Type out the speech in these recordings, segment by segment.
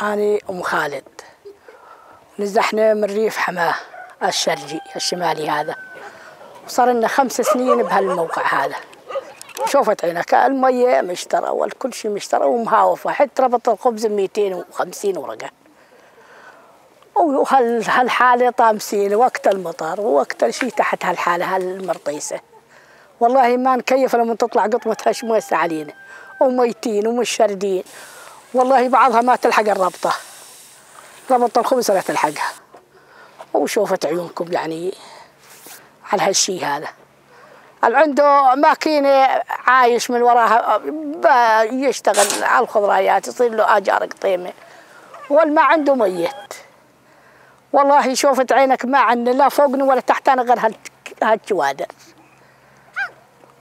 أنا أم خالد. نزحنا من ريف حماة الشرقي الشمالي هذا. وصار لنا خمس سنين بهالموقع هذا. شوفت عينك المية مشترى والكل شيء مشترى ومهاوفة. حتى ربط الخبز ب 250 ورقة. وهالحالة طامسين وقت المطر ووقت الشيء تحت هالحالة هالمرطيسة. والله ما نكيف لما تطلع قطمة هش موسع علينا. وميتين ومشردين والله بعضها ما تلحق الربطة ربط الخبز لا تلحقها. وشوفت عيونكم يعني على هالشي هذا. عنده ماكينة عايش من وراها يشتغل على الخضرايات يصير له آجار قطيمة. واللي ما عنده ميت. والله شوفت عينك ما عندنا لا فوقنا ولا تحتنا غير هالجوادر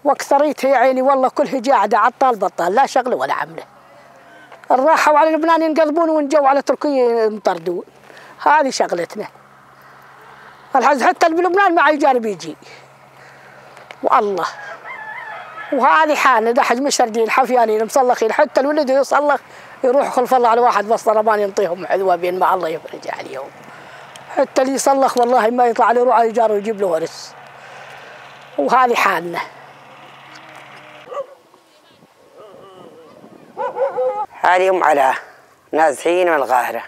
وأكثريتها يا عيني والله كلها قاعدة عطال بطال لا شغلة ولا عملة. الراحة على لبنان ينقلبون ونجوا على تركيا ينطردون. هذه شغلتنا. الحز حتى بلبنان ما يجارب يجي. والله. وهذه حالنا دحج مشردين حفيانين مصلخين حتى الولد يصلخ يروح خلف الله على واحد بس ضربان ينطيهم حذوه بين مع الله يفرج عليهم. حتى اللي يصلخ والله ما يطلع له يروح على الجار ويجيب له ورث. وهذه حالنا. هذه يوم على نازحين من القاهرة.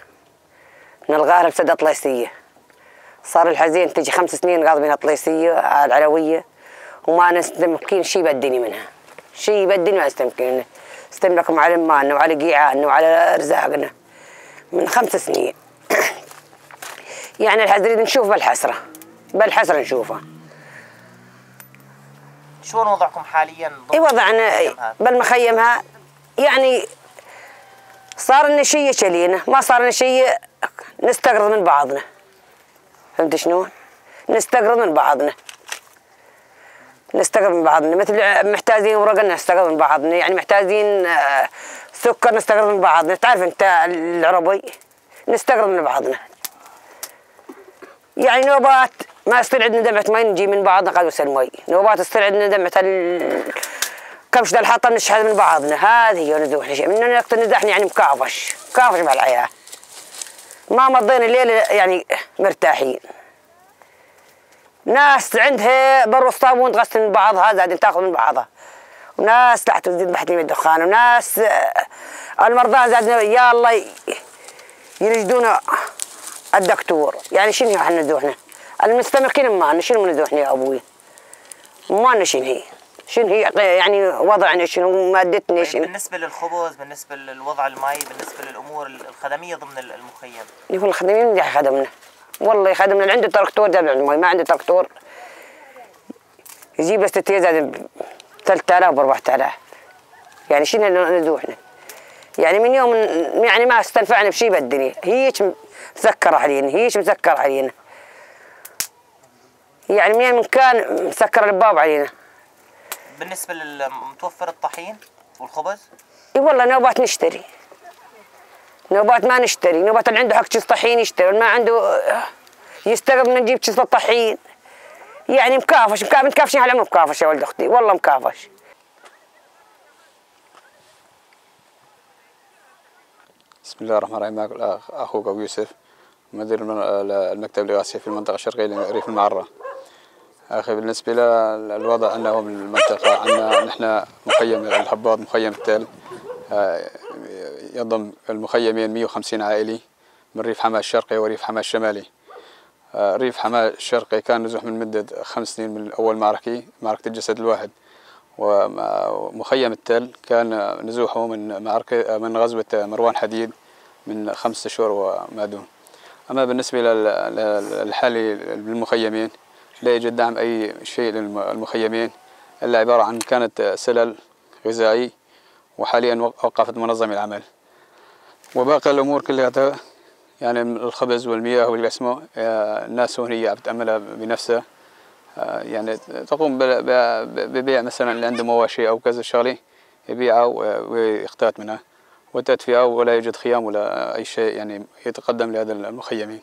من القاهرة بسد طليسية صار الحزين تجي خمس سنين قاضي من طليسية العلوية وما نستمكن شيء بدني منها. شيء بدني ما أستمكن. استملكم على مالنا وعلى قيعاننا وعلى رزاقنا من خمس سنين. يعني الحزين نشوف بالحسرة. بالحسرة نشوفها شلون وضعكم حاليا؟ اي وضعنا بالمخيم يعني صار لنا شيء يشلينا ما صار لنا شيء نستقرض من بعضنا. فهمت شنو؟ نستقرض من بعضنا. نستقرض من بعضنا. مثل محتاجين ورقة نستقرض من بعضنا يعني محتاجين آه، سكر نستقرض من بعضنا. تعرف انت العربي؟ نستقرض من بعضنا. يعني نوبات ما يصير عندنا دمعة مي نجي من بعضنا قد وسل مي نوبات تصير عندنا دمعة كمش الحطة نشحذ من بعضنا. هذه هي ندوح شيء. من نقدر ندحني يعني مكافش. مكافش مع الحياة ما مضينا الليل يعني مرتاحين. ناس عندها برو الصابون تغسل من بعضها زاد تاخذ من بعضها. وناس تحت تزيد من الدخان. وناس آه، المرضى زاد يا الله ينجدون الدكتور. يعني شنو إحنا ندوحنا؟ المستمرين ما شنو ندوحنا يا أبوي؟ ما شنو هي؟ شنو هي يعني وضعنا شنو مادتنا شنو؟ بالنسبة للخبز بالنسبة للوضع المائي بالنسبة للأمور الخدمية ضمن المخيم. يقول الخدمين خدمنا. والله يخدمنا اللي عنده تراكتور جاب المي ما عنده تراكتور يجيب بس تتيزة 3000 ب 4000 يعني شنو ندوحنا يعني من يوم يعني ما استنفعنا بشيء بالدنيا. هيك مسكر علينا هيك مسكر علينا يعني من كان مسكر الباب علينا. بالنسبة للمتوفر الطحين والخبز؟ إي والله نوبات نشتري. نوبات ما نشتري. نوبات اللي عنده حق كيس طحين يشتري. ما عنده يستغرب من نجيب كيس الطحين. يعني مكافش مكافش مكافش على مكافش يا ولد أختي. والله مكافش. بسم الله الرحمن الرحيم. معك أخوك أبو يوسف. مدير المكتب الإغاثي في المنطقة الشرقية لريف المعرة. أخي بالنسبة للوضع عندنا هو من المنطقة عندنا نحن مخيم الهباط مخيم التل. آه، يضم المخيمين 150 عائلي من ريف حماة الشرقي وريف حماة الشمالي. آه، ريف حماة الشرقي كان نزوح من مدة خمس سنين من أول معركة معركة الجسد الواحد. ومخيم التل كان نزوحه من معركة من غزوة مروان حديد من خمسة أشهر وما دون. أما بالنسبة للحالي للمخيمين لا يوجد دعم أي شيء للمخيمين. إلا عبارة عن كانت سلل غذائي وحاليا وقفت منظمة العمل. وباقي الأمور كلها يعني الخبز والمياه والقسمة الناس هون هي بتأملها بنفسها. يعني تقوم ببيع مثلا اللي عنده مواشي أو كذا شغلة يبيعها ويختات منها. وتدفئة ولا يوجد خيام ولا أي شيء يعني يتقدم لهذا المخيمين.